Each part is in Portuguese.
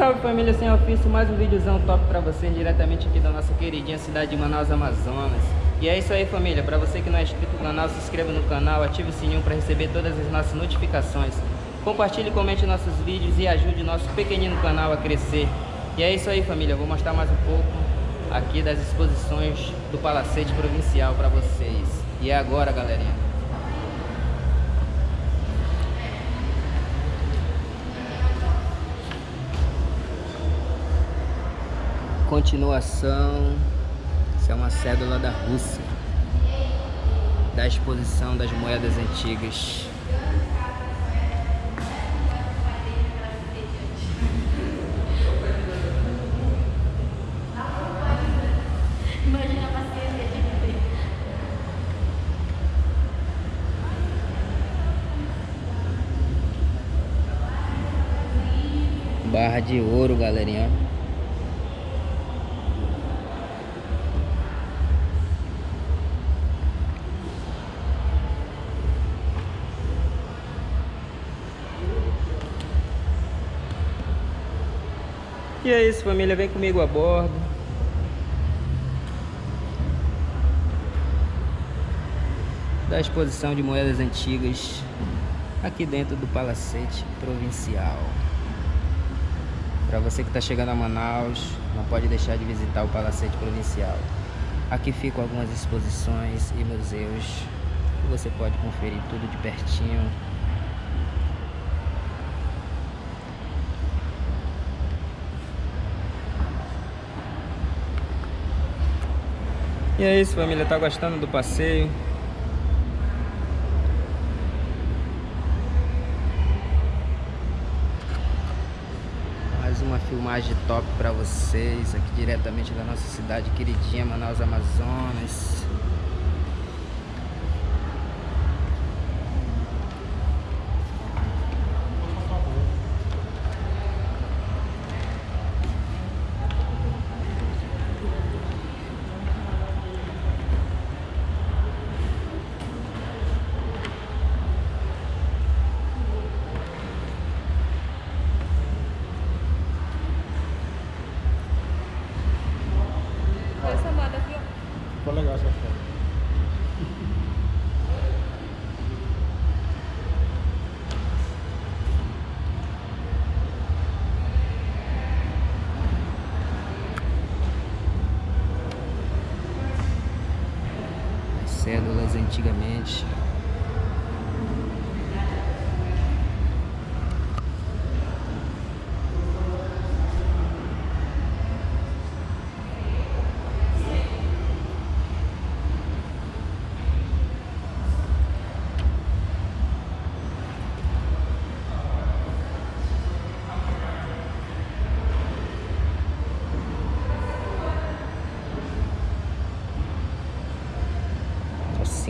salve família sem ofício, mais um videozão top pra vocês diretamente aqui da nossa queridinha cidade de Manaus, Amazonas. E é isso aí família, pra você que não é inscrito no canal, se inscreva no canal, ative o sininho pra receber todas as nossas notificações. Compartilhe, comente nossos vídeos e ajude nosso pequenino canal a crescer. E é isso aí família, vou mostrar mais um pouco aqui das exposições do Palacete Provincial pra vocês. E é agora galerinha. Continuação. Isso é uma cédula da Rússia. Da exposição das moedas antigas. Barra de ouro, galerinha. E é isso família, vem comigo a bordo. Da exposição de moedas antigas Aqui dentro do Palacete Provincial. Para você que está chegando a Manaus Não pode deixar de visitar o Palacete Provincial. Aqui ficam algumas exposições e museus. Você pode conferir tudo de pertinho E é isso família, tá gostando do passeio? Mais uma filmagem top para vocês aqui diretamente da nossa cidade queridinha Manaus Amazonas. Cédulas antigamente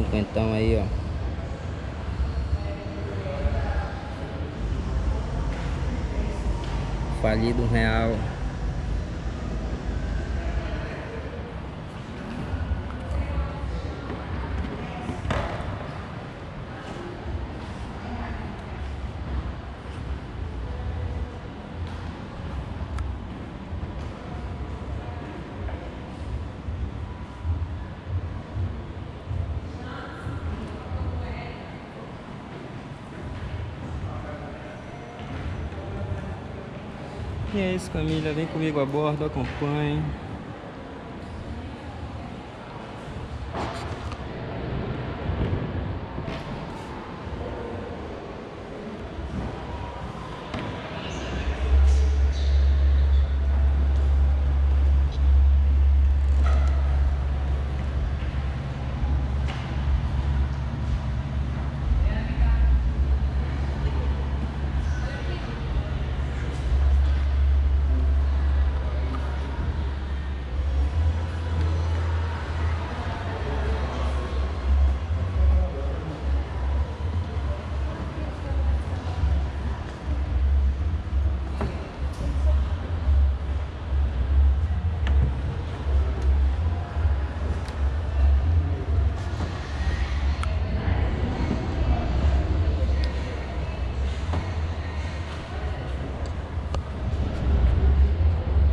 cinquentão aí, ó. Falido um real. E é isso família, vem comigo a bordo, acompanhe.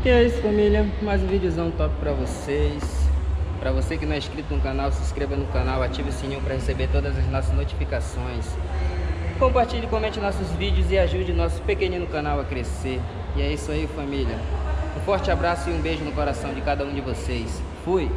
E é isso família, mais um videozão top pra vocês. Pra você que não é inscrito no canal, se inscreva no canal, ative o sininho para receber todas as nossas notificações. Compartilhe, comente nossos vídeos e ajude nosso pequenino canal a crescer. E é isso aí família. Um forte abraço e um beijo no coração de cada um de vocês. Fui!